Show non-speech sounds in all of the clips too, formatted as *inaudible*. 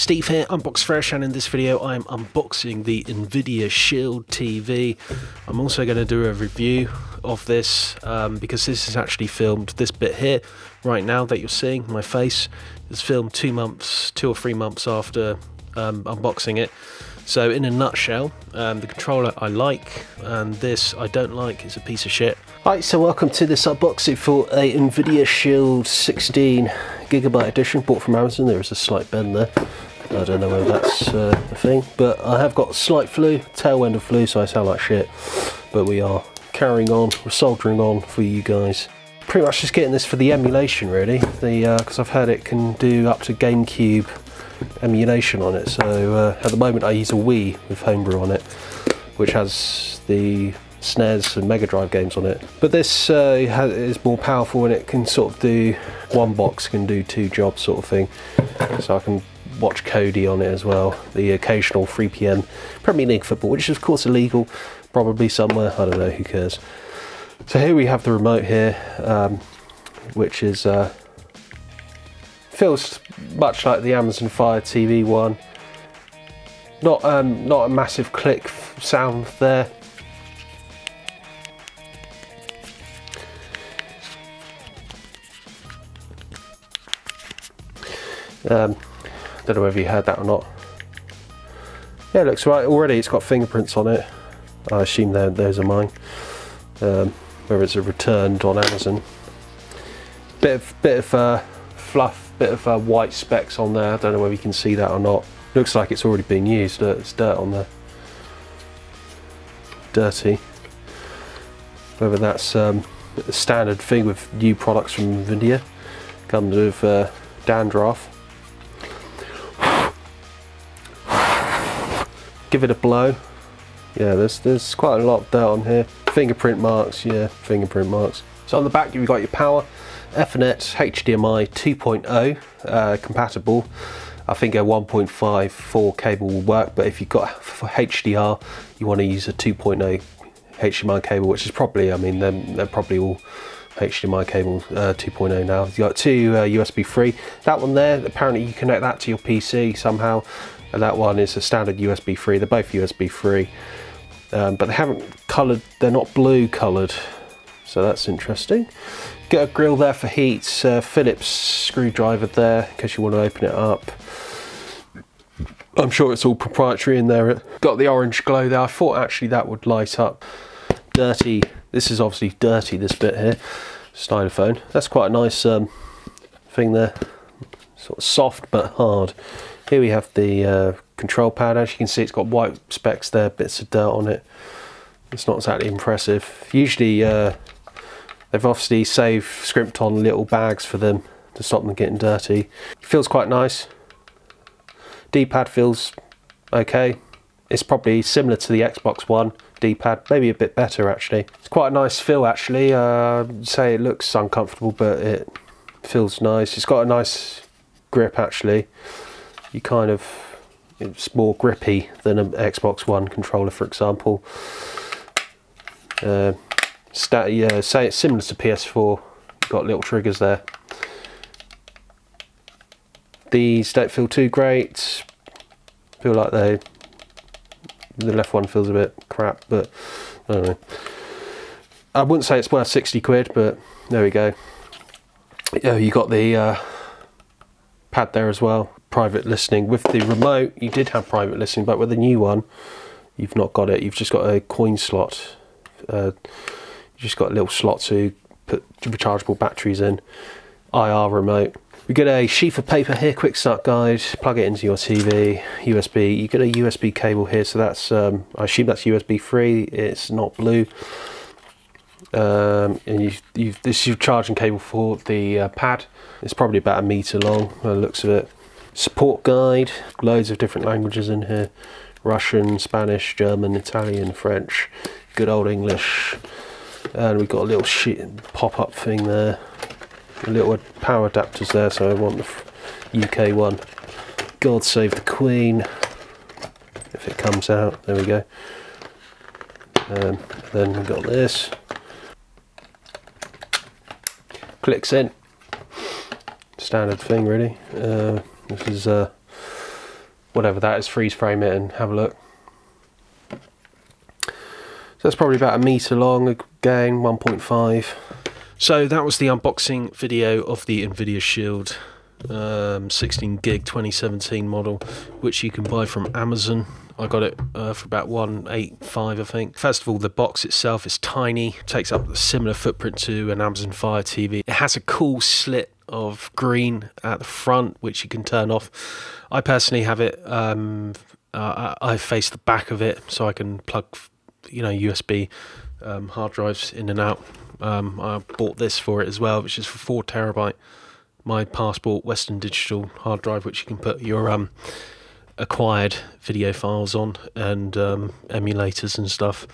Steve here, Unbox Fresh, and in this video I'm unboxing the Nvidia Shield TV. I'm also going to do a review of this um, because this is actually filmed, this bit here, right now that you're seeing, my face, is filmed two months, two or three months after um, unboxing it. So in a nutshell, um, the controller I like, and this I don't like, it's a piece of shit. Right, so welcome to this unboxing for a Nvidia Shield 16 gigabyte edition bought from Amazon. There is a slight bend there. I don't know whether that's uh, a thing, but I have got slight flu, tailwind of flu, so I sound like shit. But we are carrying on, we're soldering on for you guys. Pretty much just getting this for the emulation, really, the because uh, I've heard it can do up to GameCube emulation on it. So uh, at the moment, I use a Wii with Homebrew on it, which has the SNES and Mega Drive games on it. But this uh, is more powerful and it can sort of do one box can do two jobs sort of thing. So I can watch Kodi on it as well. The occasional 3 p.m. Premier League football, which is of course illegal, probably somewhere. I don't know. Who cares? So here we have the remote here, um, which is uh, feels much like the Amazon Fire TV one. Not um, not a massive click sound there Um, don't know whether you heard that or not. Yeah, it looks right. Already it's got fingerprints on it. I assume those are mine. Um, whether it's a returned on Amazon. Bit of, bit of uh, fluff, bit of uh, white specks on there. I don't know whether you can see that or not. Looks like it's already been used. There's dirt on there. Dirty. Whether that's um, a standard thing with new products from Nvidia. Comes with uh, dandruff give it a blow. Yeah, there's there's quite a lot of dirt on here. Fingerprint marks, yeah, fingerprint marks. So on the back you've got your power, Ethernet, HDMI 2.0 uh, compatible. I think a 1.54 cable will work, but if you've got for HDR, you want to use a 2.0 HDMI cable, which is probably, I mean, they're, they're probably all HDMI cable uh, 2.0 now. You've got two uh, USB 3. That one there, apparently you connect that to your PC somehow and that one is a standard USB 3. They're both USB 3, um, but they haven't coloured. They're not blue coloured, so that's interesting. Get a grill there for heat. Uh, Phillips screwdriver there in case you want to open it up. I'm sure it's all proprietary in there. Got the orange glow there. I thought actually that would light up. Dirty. This is obviously dirty. This bit here, styrofoam. That's quite a nice um, thing there. Sort of soft but hard. Here we have the uh, control pad. As you can see, it's got white specks there, bits of dirt on it. It's not exactly impressive. Usually, uh, they've obviously saved, scrimped on little bags for them to stop them getting dirty. Feels quite nice. D-pad feels okay. It's probably similar to the Xbox One D-pad, maybe a bit better actually. It's quite a nice feel actually. Uh, say it looks uncomfortable, but it feels nice. It's got a nice grip actually you kind of it's more grippy than an Xbox One controller, for example. Uh, stat, yeah, say it's similar to PS4. Got little triggers there. These don't feel too great. Feel like they. The left one feels a bit crap, but I don't know. I wouldn't say it's worth 60 quid, but there we go. Yeah, you got the uh, pad there as well private listening. With the remote, you did have private listening, but with the new one, you've not got it. You've just got a coin slot. Uh, you just got a little slot to put rechargeable batteries in. IR remote. We get a sheet of paper here, quick start guide, plug it into your TV, USB. You get a USB cable here, so that's, um, I assume that's USB 3, it's not blue. Um, and you, you, this is your charging cable for the uh, pad. It's probably about a meter long, by the looks of it support guide, loads of different languages in here. Russian, Spanish, German, Italian, French, good old English. And we've got a little pop-up thing there. Little power adapters there, so I want the UK one. God save the Queen. If it comes out, there we go. Um, then we've got this. Clicks in. Standard thing really. Uh, this is uh, whatever that is, freeze frame it and have a look. So that's probably about a meter long, again 1.5. So that was the unboxing video of the Nvidia Shield um, 16 gig 2017 model, which you can buy from Amazon. I got it uh, for about 185 I think. First of all, the box itself is tiny, takes up a similar footprint to an Amazon Fire TV. It has a cool slit of green at the front, which you can turn off. I personally have it. Um, uh, I face the back of it, so I can plug, you know, USB um, hard drives in and out. Um, I bought this for it as well, which is for four terabyte. My passport Western Digital hard drive, which you can put your um, acquired video files on and um, emulators and stuff.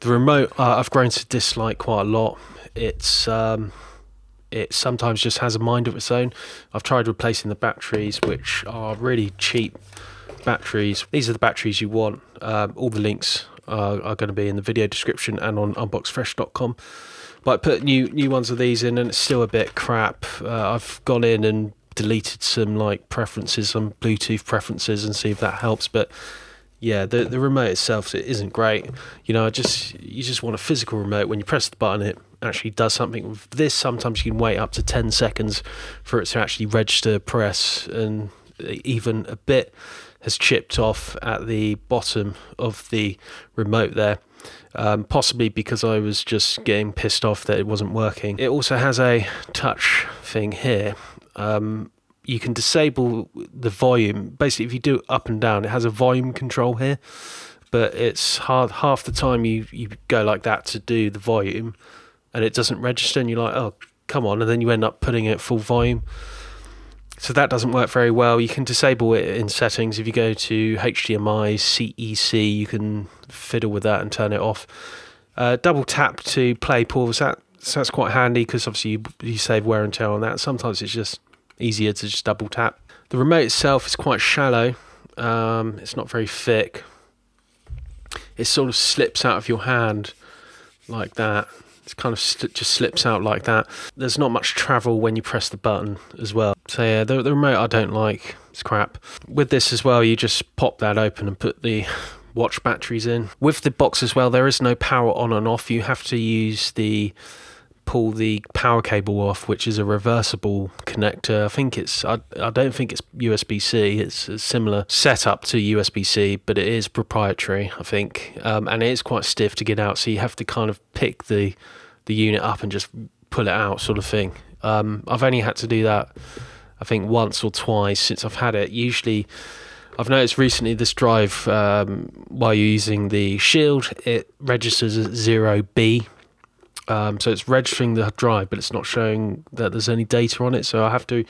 The remote uh, I've grown to dislike quite a lot. It's um, it sometimes just has a mind of its own. I've tried replacing the batteries, which are really cheap batteries. These are the batteries you want. Um, all the links are, are going to be in the video description and on unboxfresh.com. But I put new new ones of these in, and it's still a bit crap. Uh, I've gone in and deleted some like preferences, some Bluetooth preferences, and see if that helps. But yeah, the the remote itself it isn't great. You know, I just you just want a physical remote. When you press the button, it actually does something. With this, sometimes you can wait up to ten seconds for it to actually register press, and even a bit has chipped off at the bottom of the remote there. Um, possibly because I was just getting pissed off that it wasn't working. It also has a touch thing here, um, you can disable the volume. Basically, if you do up and down, it has a volume control here, but it's hard half the time you you go like that to do the volume, and it doesn't register, and you're like, oh come on, and then you end up putting it full volume. So that doesn't work very well. You can disable it in settings. If you go to HDMI CEC, you can fiddle with that and turn it off. Uh, double tap to play pause. That so that's quite handy because obviously you, you save wear and tear on that. Sometimes it's just easier to just double tap. The remote itself is quite shallow. Um, it's not very thick. It sort of slips out of your hand like that. It kind of just slips out like that. There's not much travel when you press the button as well. So yeah, the, the remote I don't like. It's crap. With this as well, you just pop that open and put the watch batteries in. With the box as well, there is no power on and off. You have to use the pull the power cable off, which is a reversible connector. I think it's I, I don't think it's USB C. It's a similar setup to USB C, but it is proprietary, I think, um, and it is quite stiff to get out. So you have to kind of pick the the unit up and just pull it out, sort of thing. Um, I've only had to do that, I think, once or twice since I've had it. Usually. I've noticed recently this drive, um, while you're using the Shield, it registers as 0B, um, so it's registering the drive, but it's not showing that there's any data on it. So I have to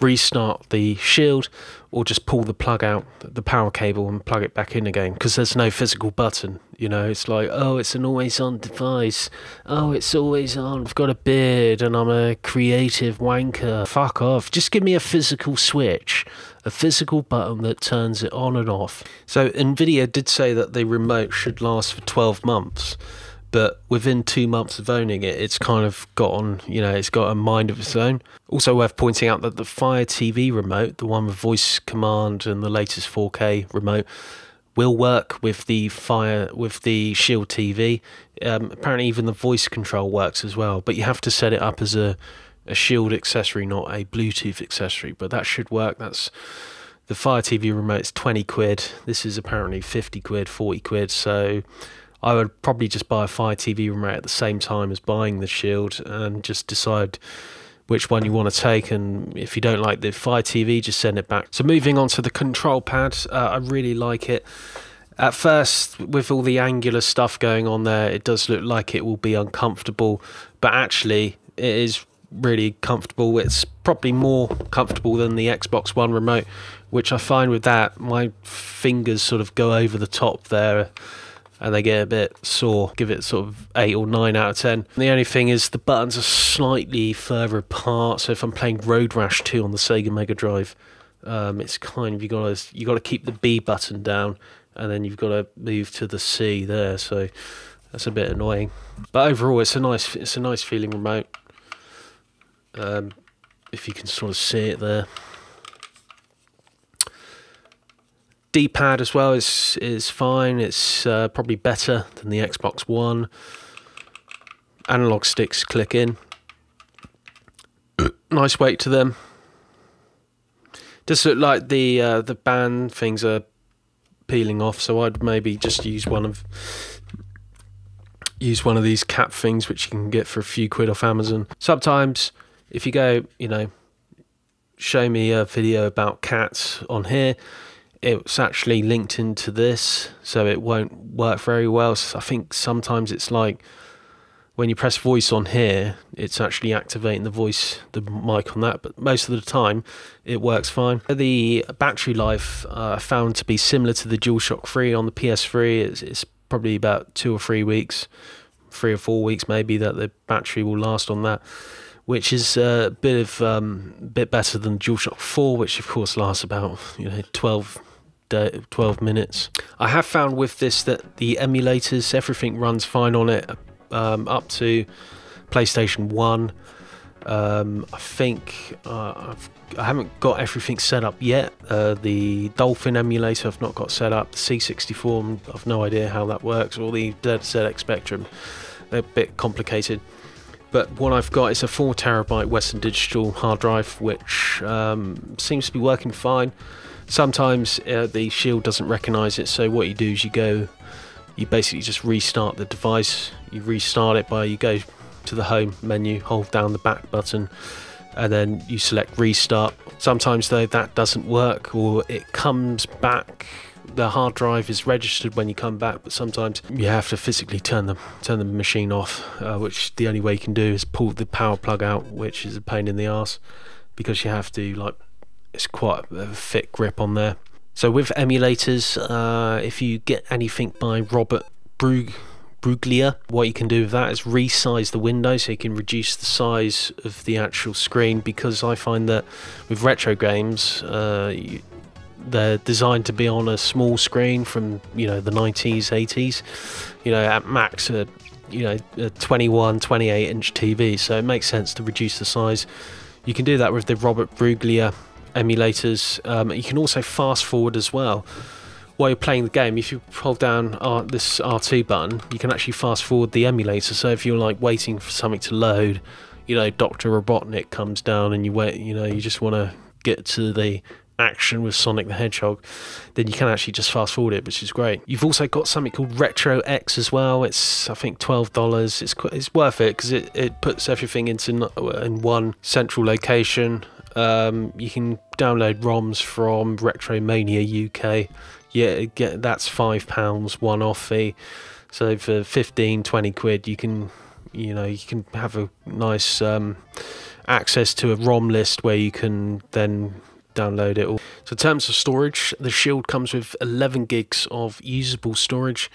restart the shield or just pull the plug out, the power cable, and plug it back in again because there's no physical button. You know, it's like, oh, it's an always on device. Oh, it's always on. I've got a beard and I'm a creative wanker. Fuck off. Just give me a physical switch, a physical button that turns it on and off. So, NVIDIA did say that the remote should last for 12 months but within two months of owning it, it's kind of got on, you know, it's got a mind of its own. Also worth pointing out that the Fire TV remote, the one with voice command and the latest 4K remote, will work with the Fire with the Shield TV. Um, apparently, even the voice control works as well, but you have to set it up as a a Shield accessory, not a Bluetooth accessory. But that should work. That's the Fire TV remote is 20 quid. This is apparently 50 quid, 40 quid. So I would probably just buy a Fire TV remote at the same time as buying the Shield and just decide which one you want to take. And if you don't like the Fire TV, just send it back. So moving on to the control pad, uh, I really like it. At first, with all the angular stuff going on there, it does look like it will be uncomfortable, but actually, it is really comfortable. It's probably more comfortable than the Xbox One remote, which I find with that, my fingers sort of go over the top there and they get a bit sore. Give it sort of eight or nine out of ten. The only thing is the buttons are slightly further apart. So if I'm playing Road Rash 2 on the Sega Mega Drive, um, it's kind of you got to you got to keep the B button down, and then you've got to move to the C there. So that's a bit annoying. But overall, it's a nice it's a nice feeling remote. Um, if you can sort of see it there. D-pad as well is is fine. It's uh, probably better than the Xbox One. Analog sticks click in. *coughs* nice weight to them. Does look like the uh, the band things are peeling off, so I'd maybe just use one of use one of these cap things which you can get for a few quid off Amazon. Sometimes if you go, you know, show me a video about cats on here, it's actually linked into this, so it won't work very well. So I think sometimes it's like when you press voice on here, it's actually activating the voice, the mic on that, but most of the time it works fine. The battery life uh, found to be similar to the DualShock 3 on the PS3. It's, it's probably about two or three weeks, three or four weeks maybe that the battery will last on that, which is a bit of um, bit better than DualShock 4, which of course lasts about you know 12 12 minutes. I have found with this that the emulators, everything runs fine on it um, up to PlayStation 1. Um, I think uh, I've, I haven't got everything set up yet. Uh, the Dolphin emulator I've not got set up. The C64 I've no idea how that works. Or the ZX Spectrum, they're a bit complicated. But what I've got is a 4 terabyte Western Digital hard drive, which um, seems to be working fine. Sometimes uh, the Shield doesn't recognize it, so what you do is you go, you basically just restart the device. You restart it by you go to the home menu, hold down the back button, and then you select restart. Sometimes though that doesn't work, or it comes back. The hard drive is registered when you come back, but sometimes you have to physically turn the turn the machine off, uh, which the only way you can do is pull the power plug out, which is a pain in the ass because you have to like it's quite a thick grip on there. So with emulators, uh, if you get anything by Robert Brug Broglia, what you can do with that is resize the window so you can reduce the size of the actual screen because I find that with retro games, uh, they're designed to be on a small screen from you know the 90s 80s you know at max a you know a 21 28 inch tv so it makes sense to reduce the size you can do that with the robert broglia emulators. Um, you can also fast forward as well. While you're playing the game, if you hold down R this R2 button, you can actually fast forward the emulator. So if you're like waiting for something to load, you know, Dr. Robotnik comes down and you wait, you know, you just want to get to the action with Sonic the Hedgehog, then you can actually just fast forward it, which is great. You've also got something called Retro X as well. It's I think twelve dollars. It's it's worth it because it, it puts everything into in one central location. Um, you can download ROMs from Retromania UK. Yeah, get that's five pounds one off fee. So for 15, 20 quid, you can, you know, you can have a nice um, access to a ROM list where you can then download it all. So in terms of storage, the Shield comes with 11 gigs of usable storage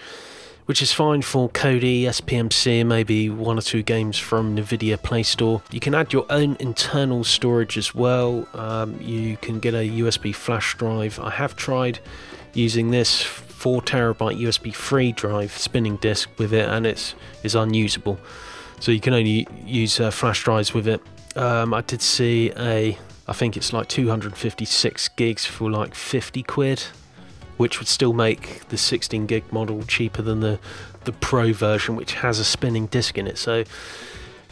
which is fine for Kodi, SPMC, maybe one or two games from NVIDIA Play Store. You can add your own internal storage as well. Um, you can get a USB flash drive. I have tried using this 4 terabyte USB free drive spinning disk with it, and it's is unusable. So you can only use uh, flash drives with it. Um, I did see a, I think it's like 256 gigs for like 50 quid which would still make the 16 gig model cheaper than the the Pro version, which has a spinning disc in it. So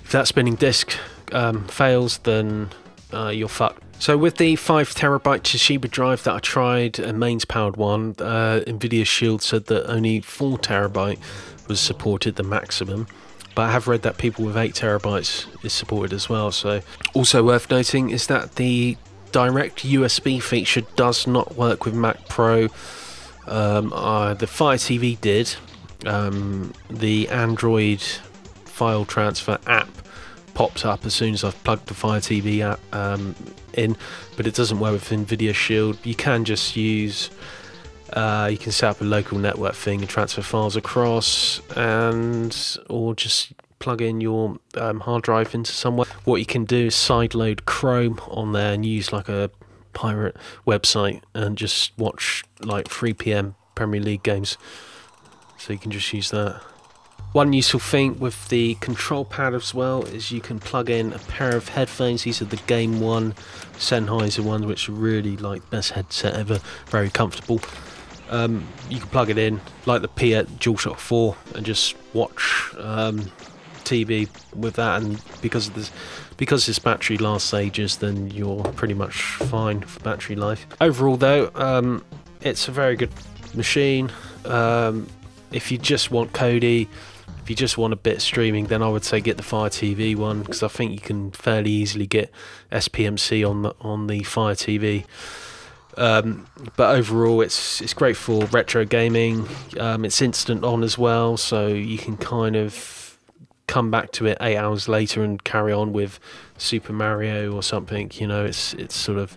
if that spinning disc um, fails, then uh, you're fucked. So with the 5 terabyte Toshiba drive that I tried, a mains powered one, uh, Nvidia Shield said that only 4 terabyte was supported, the maximum. But I have read that people with 8 terabytes is supported as well. So also worth noting is that the direct USB feature does not work with Mac Pro. Um, uh, the Fire TV did. Um, the Android file transfer app popped up as soon as I've plugged the Fire TV app um, in, but it doesn't work with NVIDIA Shield. You can just use, uh, you can set up a local network thing and transfer files across, and or just plug in your um, hard drive into somewhere. What you can do is sideload Chrome on there and use like a pirate website and just watch like 3 p.m. Premier League games. So you can just use that. One useful thing with the control pad as well is you can plug in a pair of headphones. These are the Game One Sennheiser ones, which are really like best headset ever. Very comfortable. Um, you can plug it in like the P at DualShock 4 and just watch um, TV with that. And because this, because this battery lasts ages, then you're pretty much fine for battery life. Overall, though, um, it's a very good machine. Um, if you just want Kodi, if you just want a bit of streaming, then I would say get the Fire TV one because I think you can fairly easily get SPMC on the on the Fire TV. Um, but overall, it's it's great for retro gaming. Um, it's instant on as well, so you can kind of come back to it eight hours later and carry on with Super Mario or something. You know, it's it's sort of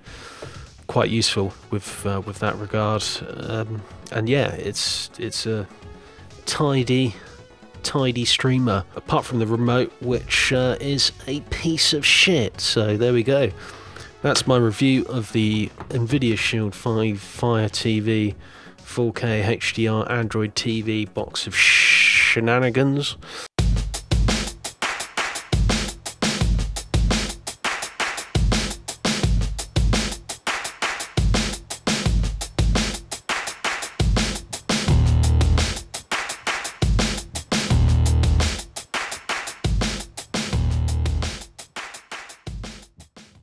quite useful with uh, with that regard. Um, and yeah, it's it's a tidy tidy streamer apart from the remote which uh, is a piece of shit so there we go that's my review of the Nvidia Shield 5 Fire TV 4K HDR Android TV box of shenanigans